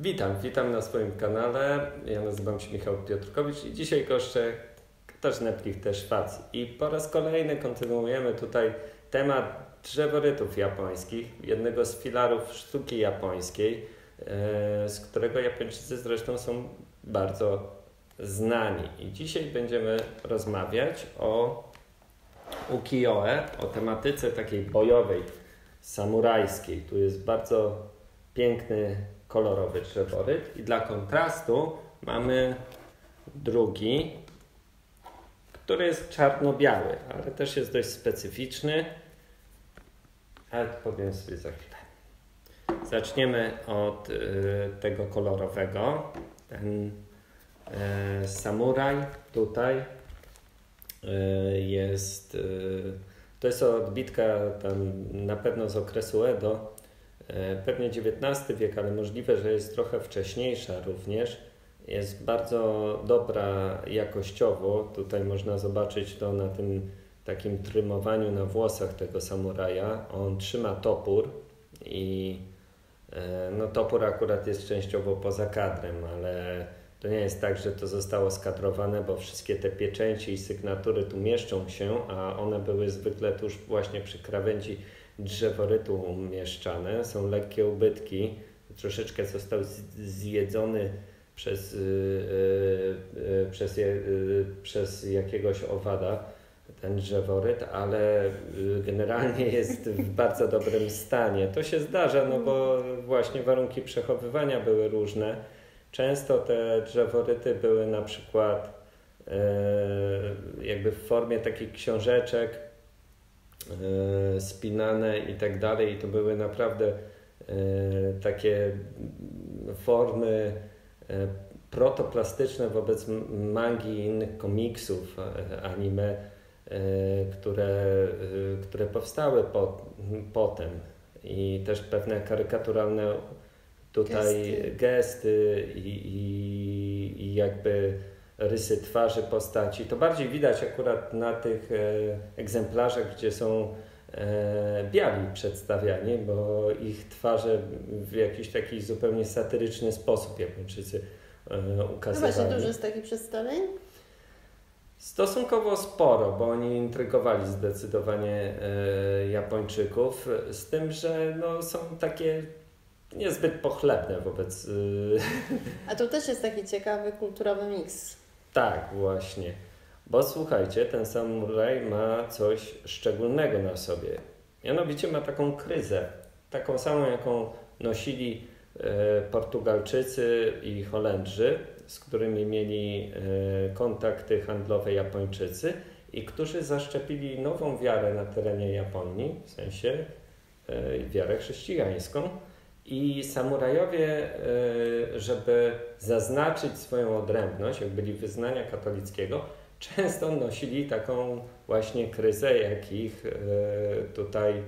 Witam, witam na swoim kanale. Ja nazywam się Michał Piotrkowicz i dzisiaj goszczę Katarzynę Plichtę-Szwac. I po raz kolejny kontynuujemy tutaj temat drzeworytów japońskich, jednego z filarów sztuki japońskiej, e, z którego Japończycy zresztą są bardzo znani. I dzisiaj będziemy rozmawiać o ukiyo-e, o tematyce takiej bojowej, samurajskiej. Tu jest bardzo piękny, kolorowy drzeworyt i dla kontrastu mamy drugi, który jest czarno-biały, ale też jest dość specyficzny, ale to powiem sobie za chwilę. Zaczniemy od y, tego kolorowego. Ten y, samuraj tutaj y, jest, y, to jest odbitka tam na pewno z okresu Edo, pewnie XIX wiek, ale możliwe, że jest trochę wcześniejsza również. Jest bardzo dobra jakościowo. Tutaj można zobaczyć to na tym takim trymowaniu na włosach tego samuraja. On trzyma topór i e, no topór akurat jest częściowo poza kadrem, ale to nie jest tak, że to zostało skadrowane, bo wszystkie te pieczęci i sygnatury tu mieszczą się, a one były zwykle tuż właśnie przy krawędzi drzeworytu umieszczane. Są lekkie ubytki, troszeczkę został zjedzony przez, yy, yy, przez, yy, przez jakiegoś owada ten drzeworyt, ale y, generalnie jest w bardzo dobrym stanie. To się zdarza, no bo właśnie warunki przechowywania były różne. Często te drzeworyty były na przykład y, jakby w formie takich książeczek y, spinane i tak dalej. I to były naprawdę takie formy protoplastyczne wobec mangi i innych komiksów, anime E, które, e, które powstały po, potem i też pewne karykaturalne tutaj gesty, gesty i, i, i, jakby rysy twarzy postaci. To bardziej widać akurat na tych e, egzemplarzach, gdzie są biali przedstawiani, bo ich twarze w jakiś taki zupełnie satyryczny sposób Japończycy ukazywali. No właśnie dużo jest takich przedstawień? Stosunkowo sporo, bo oni intrygowali zdecydowanie e, Japończyków, z tym, że no, są takie niezbyt pochlebne wobec. E, A tu też jest taki ciekawy kulturowy miks. Tak, właśnie. Bo słuchajcie, ten samuraj ma coś szczególnego na sobie. Mianowicie ma taką kryzę, taką samą, jaką nosili e, Portugalczycy i Holendrzy z którymi mieli e, kontakty handlowe Japończycy i którzy zaszczepili nową wiarę na terenie Japonii, w sensie e, wiarę chrześcijańską. I samurajowie, e, żeby zaznaczyć swoją odrębność, jak byli wyznania katolickiego, często nosili taką właśnie kryzę, jak ich tutaj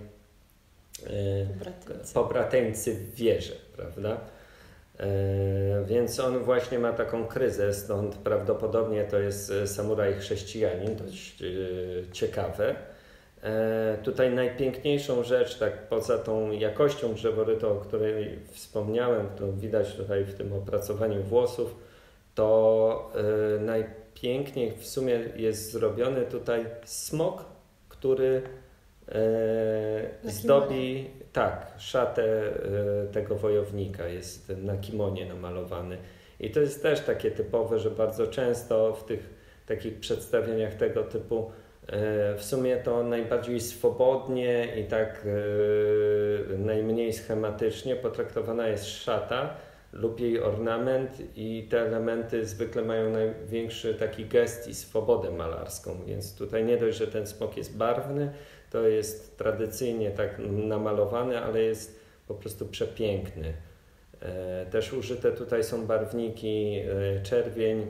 pobrateńcy w wierze, prawda? Więc on właśnie ma taką kryzę, stąd prawdopodobnie to jest samuraj chrześcijanin, dość ciekawe. Tutaj najpiękniejszą rzecz, tak poza tą jakością drzeworytu, o której wspomniałem, którą widać tutaj w tym opracowaniu włosów, to najpiękniej w sumie jest zrobiony tutaj smok, który zdobi tak, szatę e, tego wojownika jest na kimonie namalowany. I to jest też takie typowe, że bardzo często w tych takich przedstawieniach tego typu e, w sumie to najbardziej swobodnie i tak e, najmniej schematycznie potraktowana jest szata lub jej ornament i te elementy zwykle mają największy taki gest i swobodę malarską, więc tutaj nie dość, że ten smok jest barwny, to jest tradycyjnie tak namalowany, ale jest po prostu przepiękny. E, też użyte tutaj są barwniki e, czerwień,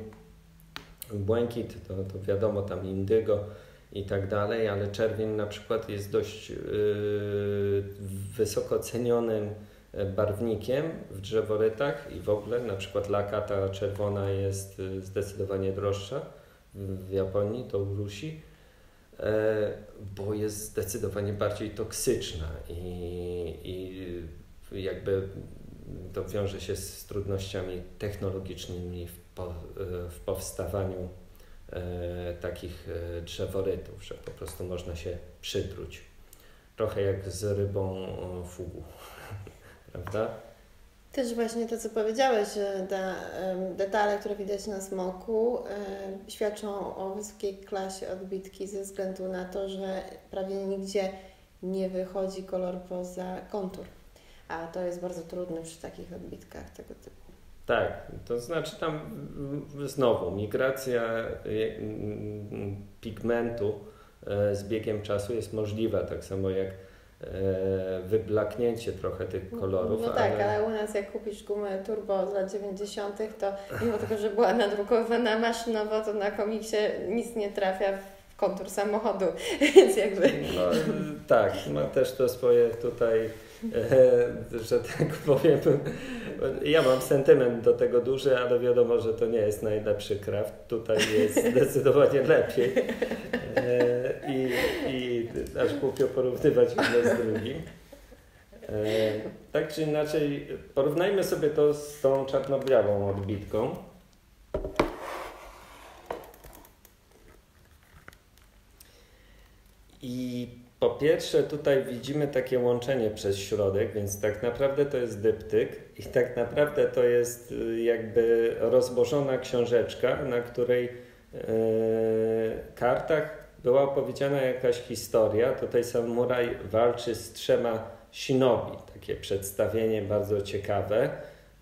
błękit, to, to wiadomo tam indygo i tak dalej, ale czerwień na przykład jest dość yy, wysoko cenionym barwnikiem w drzeworytach i w ogóle na przykład laka ta czerwona jest zdecydowanie droższa w Japonii, to urusi. E, bo jest zdecydowanie bardziej toksyczna i, i jakby to wiąże się z trudnościami technologicznymi w, po, w powstawaniu takich drzeworytów, że po prostu można się przytruć. Trochę jak z rybą fugu, prawda? Też właśnie to, co powiedziałeś, te detale, które widać na smoku, świadczą o wysokiej klasie odbitki ze względu na to, że prawie nigdzie nie wychodzi kolor poza kontur. A to jest bardzo trudne przy takich odbitkach tego typu. Tak, to znaczy tam znowu migracja pigmentu e, z biegiem czasu jest możliwa, tak samo jak E, wyblaknięcie trochę tych kolorów. No tak, ale... ale u nas jak kupisz gumę turbo z lat 90., to mimo tego, że była nadrukowana maszynowo, to na komiksie nic nie trafia w kontur samochodu, więc jakby... No, tak, ma też to swoje tutaj że tak powiem, ja mam sentyment do tego duży, ale wiadomo, że to nie jest najlepszy kraft. Tutaj jest zdecydowanie lepiej. E, I, i aż głupio porównywać jedno z drugim. E, tak czy inaczej, porównajmy sobie to z tą czarno-białą odbitką. I po pierwsze, tutaj widzimy takie łączenie przez środek, więc tak naprawdę to jest dyptyk i tak naprawdę to jest y, jakby rozłożona książeczka, na której yy, kartach była opowiedziana jakaś historia. Tutaj samuraj walczy z trzema shinobi. Takie przedstawienie bardzo ciekawe,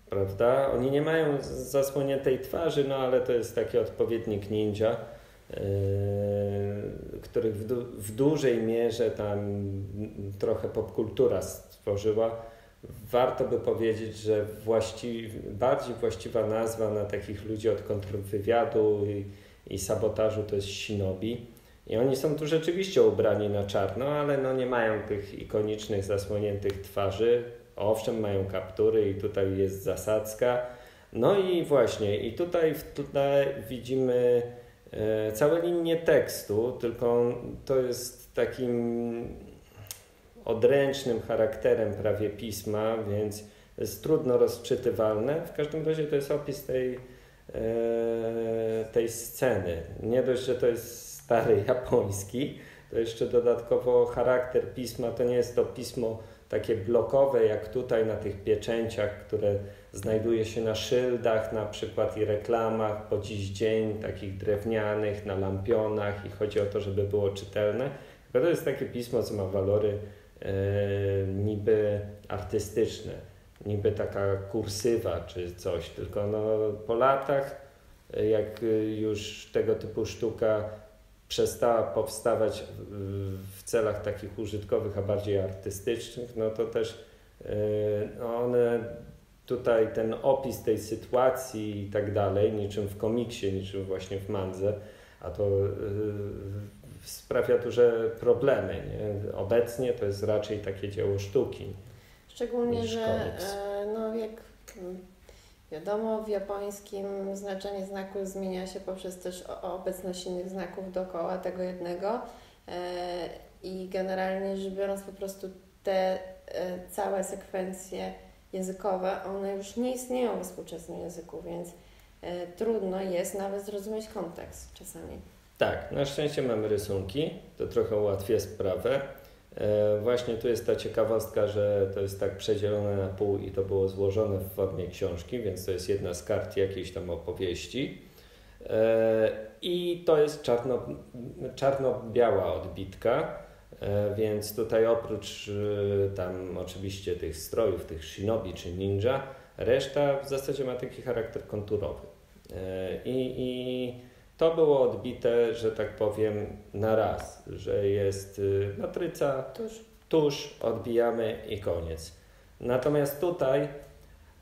prawda? Oni nie mają zasłoniętej twarzy, no ale to jest taki odpowiednik ninja których w, w dużej mierze tam trochę popkultura stworzyła. Warto by powiedzieć, że właści bardziej właściwa nazwa na takich ludzi od kontrwywiadu i, i sabotażu to jest shinobi. I oni są tu rzeczywiście ubrani na czarno, ale no nie mają tych ikonicznych, zasłoniętych twarzy. Owszem, mają kaptury i tutaj jest zasadzka. No i właśnie, i tutaj, tutaj widzimy E, całe linie tekstu, tylko to jest takim odręcznym charakterem prawie pisma, więc jest trudno rozczytywalne. W każdym razie to jest opis tej, e, tej sceny. Nie dość, że to jest stary japoński, to jeszcze dodatkowo charakter pisma to nie jest to pismo takie blokowe, jak tutaj na tych pieczęciach, które znajduje się na szyldach na przykład i reklamach po dziś dzień, takich drewnianych, na lampionach i chodzi o to, żeby było czytelne. Tylko to jest takie pismo, co ma walory e, niby artystyczne, niby taka kursywa czy coś, tylko no, po latach, e, jak już tego typu sztuka przestała powstawać w celach takich użytkowych, a bardziej artystycznych, no to też e, one tutaj ten opis tej sytuacji i tak dalej, niczym w komiksie, niczym właśnie w mandze, a to yy, sprawia duże problemy. Nie? Obecnie to jest raczej takie dzieło sztuki. Szczególnie, że e, no, jak wiadomo, w japońskim znaczenie znaku zmienia się poprzez też obecność innych znaków dookoła tego jednego e, i generalnie rzecz biorąc po prostu te e, całe sekwencje językowe, one już nie istnieją we współczesnym języku, więc e, trudno jest nawet zrozumieć kontekst czasami. Tak, na szczęście mamy rysunki, to trochę ułatwia sprawę. E, właśnie tu jest ta ciekawostka, że to jest tak przedzielone na pół i to było złożone w formie książki, więc to jest jedna z kart jakiejś tam opowieści. E, I to jest czarno, czarno-biała odbitka. E, więc tutaj oprócz tam oczywiście tych strojów, tych shinobi czy ninja, reszta w zasadzie ma taki charakter konturowy. I, i to było odbite, że tak powiem, na raz, że jest matryca, tusz, tusz odbijamy i koniec. Natomiast tutaj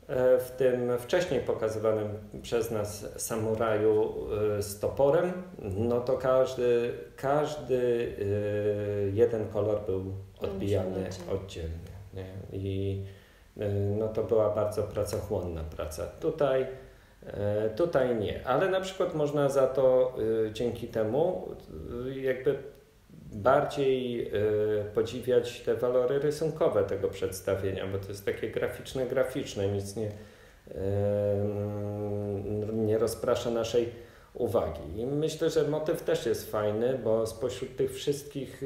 E, w tym wcześniej pokazywanym przez nas samuraju e, z toporem, no to każdy, każdy e, jeden kolor był odbijany oddzielnie. Nie? I no to była bardzo pracochłonna praca. Tutaj, tutaj nie, ale na przykład można za to dzięki temu jakby bardziej podziwiać te walory rysunkowe tego przedstawienia, bo to jest takie graficzne, graficzne, nic nie, nie rozprasza naszej uwagi. I myślę, że motyw też jest fajny, bo spośród tych wszystkich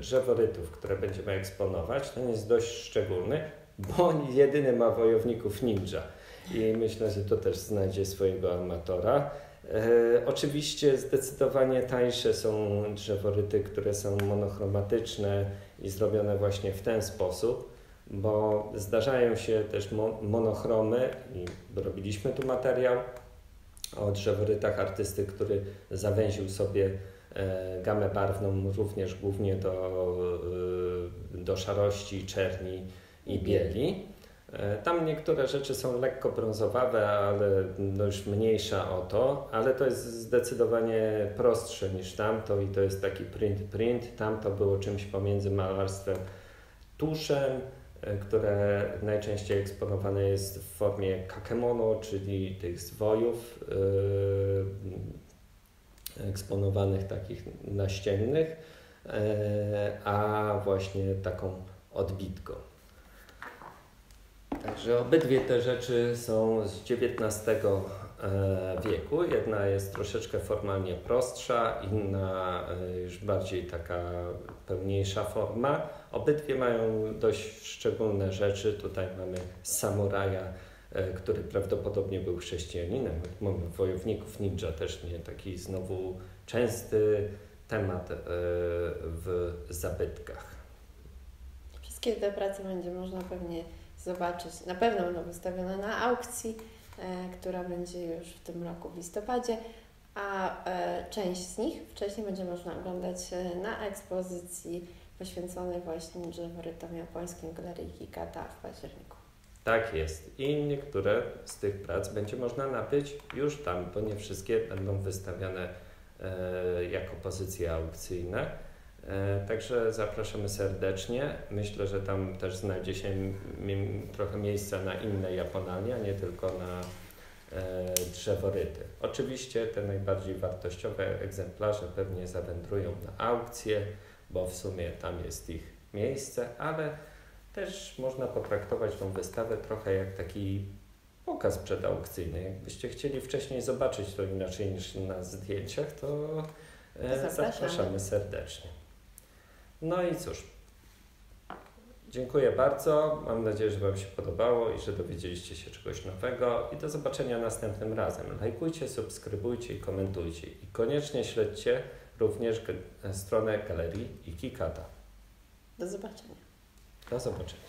drzeworytów, które będziemy eksponować, ten jest dość szczególny, bo jedyny ma wojowników ninja. I myślę, że to też znajdzie swojego amatora. E, oczywiście zdecydowanie tańsze są drzeworyty, które są monochromatyczne i zrobione właśnie w ten sposób, bo zdarzają się też mo monochromy i robiliśmy tu materiał o drzeworytach artysty, który zawęził sobie e, gamę barwną również głównie do, e, do szarości, czerni i bieli. E, tam niektóre rzeczy są lekko brązowawe, ale no już mniejsza o to, ale to jest zdecydowanie prostsze niż tamto i to jest taki print-print. Tamto było czymś pomiędzy malarstwem tuszem, e, które najczęściej eksponowane jest w formie kakemono, czyli tych zwojów yy, eksponowanych takich naściennych, a właśnie taką odbitką. Także obydwie te rzeczy są z XIX e, wieku. Jedna jest troszeczkę formalnie prostsza, inna e, już bardziej taka pełniejsza forma. Obydwie mają dość szczególne rzeczy. Tutaj mamy samuraja, e, który prawdopodobnie był chrześcijaninem. Mamy wojowników ninja, też nie taki znowu częsty temat w zabytkach. Wszystkie te prace będzie można pewnie zobaczyć. Na pewno będą wystawione na aukcji, e, która będzie już w tym roku w listopadzie, a e, część z nich wcześniej będzie można oglądać e, na ekspozycji poświęconej właśnie drzeworytom japońskim Galerii Hikata w październiku. Tak jest. I niektóre z tych prac będzie można nabyć już tam, bo nie wszystkie będą wystawiane e, jako pozycje aukcyjne. E, także zapraszamy serdecznie. Myślę, że tam też znajdzie się trochę miejsca na inne Japonalie, a nie tylko na e, drzeworyty. Oczywiście te najbardziej wartościowe egzemplarze pewnie zawędrują na aukcję, bo w sumie tam jest ich miejsce, ale też można potraktować tą wystawę trochę jak taki pokaz przedaukcyjny. Jakbyście chcieli wcześniej zobaczyć to inaczej niż na zdjęciach, to e, zapraszamy, zapraszamy serdecznie. No i cóż. Dziękuję bardzo. Mam nadzieję, że Wam się podobało i że dowiedzieliście się czegoś nowego. I do zobaczenia następnym razem. Lajkujcie, subskrybujcie i komentujcie. I koniecznie śledźcie również stronę galerii Ikikata. Do zobaczenia. Do zobaczenia.